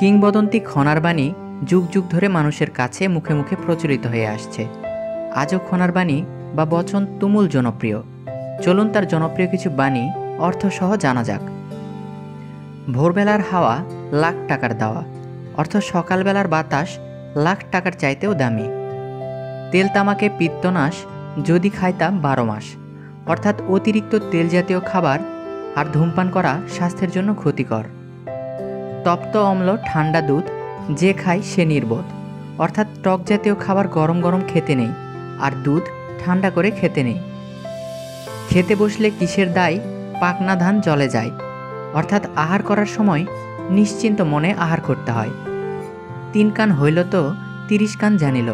কিংবদন্তি খনার বাণী যুগ যুগ ধরে মানুষের কাছে মুখে মুখে প্রচলিত হয়ে আসছে। আজও খনার বাণী বা বচন তুমুল জনপ্রিয়। চলুন তার জনপ্রিয় কিছু বাণী অর্থসহ জানা যাক। ভোরবেলার হাওয়া লাখ টাকার দাওয়া। অর্থ সকালবেলার বাতাস লাখ টাকার চাইতেও দামি। তেল তামাকে পিত্তনাশ, যদি খাইতাম বারো মাস। অর্থাৎ অতিরিক্ত তেল জাতীয় খাবার আর ধূমপান করা স্বাস্থ্যের জন্য ক্ষতিকর। তপ্ত অম্ল, ঠান্ডা দুধ, যে খায় সে নির্বোধ। অর্থাৎ টক জাতীয় খাবার গরম গরম খেতে নেই, আর দুধ ঠান্ডা করে খেতে নেই। খেতে বসলে কিসের দায়? পাকনা ধান জলে যায়। অর্থাৎ আহার করার সময় নিশ্চিন্ত মনে আহার করতে হয়। তিন কান হইল তো, তিরিশ কান জানিল।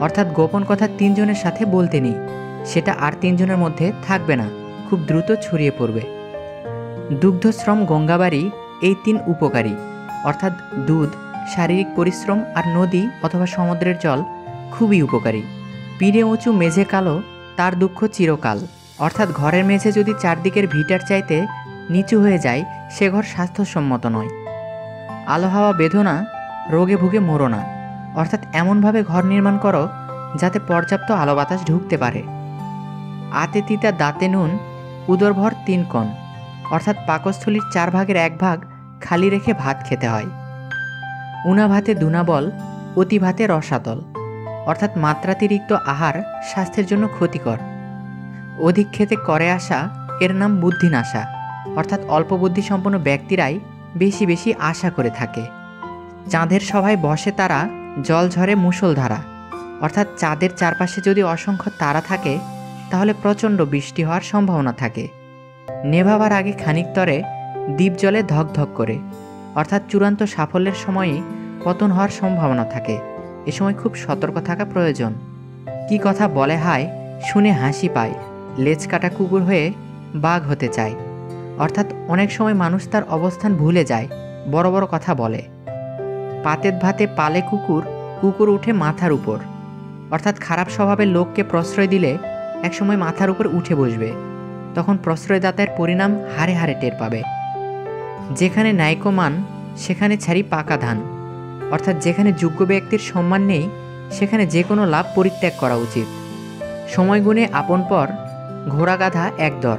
অর্থাৎ গোপন কথা তিনজনের সাথে বলতে নেই। সেটা আর তিনজনের মধ্যে থাকবে না, খুব দ্রুত ছড়িয়ে পড়বে। দুগ্ধশ্রম গঙ্গাবাড়ি এই তিন উপকারী, অর্থাৎ দুধ, শারীরিক পরিশ্রম আর নদী অথবা সমুদ্রের জল খুবই উপকারী। পিড়ে উঁচু, মেঝে কালো, তার দুঃখ চিরকাল। অর্থাৎ ঘরের মেঝে যদি চারদিকের ভিটার চাইতে নিচু হয়ে যায়, সে ঘর স্বাস্থ্যসম্মত নয়। আলো হাওয়া বেদনা, রোগে ভুগে মরো না। অর্থাৎ এমনভাবে ঘর নির্মাণ করো, যাতে পর্যাপ্ত আলো বাতাস ঢুকতে পারে। আতে তিতা দাঁতে নুন, উদরভর তিন কণ। অর্থাৎ পাকস্থলীর চার ভাগের এক ভাগ খালি রেখে ভাত খেতে হয়। উনা ভাতে দুনাবল অতি ভাতে রসাতল। অর্থাৎ মাত্রাতিরিক্ত আহার স্বাস্থ্যের জন্য ক্ষতিকর। অধিক খেতে করে আসা, এর নাম বুদ্ধিনাশা। অর্থাৎ অল্প বুদ্ধিসম্পন্ন ব্যক্তিরাই বেশি বেশি আশা করে থাকে। চাঁদের সভায় বসে তারা জল ঝরে মুষলধারা। অর্থাৎ চাঁদের চারপাশে যদি অসংখ্য তারা থাকে, তাহলে প্রচণ্ড বৃষ্টি হওয়ার সম্ভাবনা থাকে। নেভাবার আগে খানিক তরে দ্বীপ জলে ধক ধক করে। অর্থাৎ চূড়ান্ত সাফল্যের সময়ই পতন হওয়ার সম্ভাবনা থাকে। এ সময় খুব সতর্ক থাকা প্রয়োজন। কি কথা বলে হায় শুনে হাসি পায়। লেজ কাটা কুকুর হয়ে বাঘ হতে চায়। অর্থাৎ অনেক সময় মানুষ তার অবস্থান ভুলে যায়, বড় বড় কথা বলে। পাতের ভাতে পালে কুকুর কুকুর উঠে মাথার উপর। অর্থাৎ খারাপ স্বভাবের লোককে প্রশ্রয় দিলে একসময় মাথার উপর উঠে বসবে। তখন প্রশ্রয়দাতার পরিণাম হারে হারে টের পাবে। যেখানে ন্যায়কমান সেখানে ছাড়ি পাকা ধান। অর্থাৎ যেখানে যোগ্য ব্যক্তির সম্মান নেই, সেখানে যে কোনো লাভ পরিত্যাগ করা উচিত। সময় গুণে আপন পর, ঘোড়া গাধা এক দর।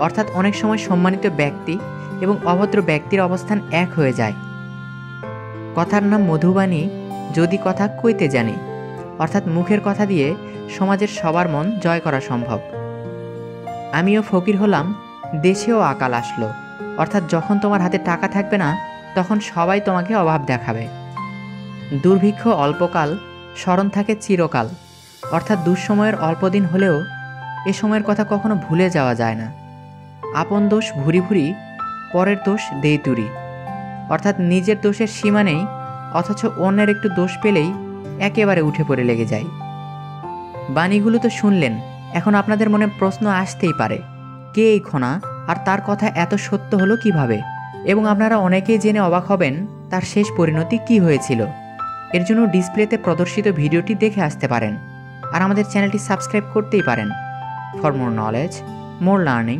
অর্থাৎ অনেক সময় সম্মানিত ব্যক্তি এবং অভদ্র ব্যক্তির অবস্থান এক হয়ে যায়। কথার নাম মধুবাণী, যদি কথা কইতে জানি। অর্থাৎ মুখের কথা দিয়ে সমাজের সবার মন জয় করা সম্ভব। আমিও ফকির হলাম, দেশেও আকাল আসলো। অর্থাৎ যখন তোমার হাতে টাকা থাকবে না, তখন সবাই তোমাকে অভাব দেখাবে। দুর্ভিক্ষ অল্পকাল, স্মরণ থাকে চিরকাল। অর্থাৎ দুঃসময়ের অল্প দিন হলেও এ সময়ের কথা কখনো ভুলে যাওয়া যায় না। আপন দোষ ভুরি ভুরি, পরের দোষ দেইতুরি অর্থাৎ নিজের দোষের সীমা নেই, অথচ অন্যের একটু দোষ পেলেই একেবারে উঠে পড়ে লেগে যায়। বাণীগুলো তো শুনলেন, এখন আপনাদের মনে প্রশ্ন আসতেই পারে, কে এই খনা? আর তার কথা এত সত্য হলো কীভাবে? এবং আপনারা অনেকেই জেনে অবাক হবেন, তার শেষ পরিণতি কি হয়েছিল? এর জন্য ডিসপ্লেতে প্রদর্শিত ভিডিওটি দেখে আসতে পারেন। আর আমাদের চ্যানেলটি সাবস্ক্রাইব করতেই পারেন। For more knowledge more learning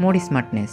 more smartness